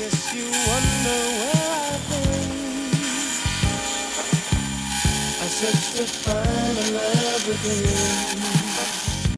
guess you wonder where I've been. I searched to find a love within.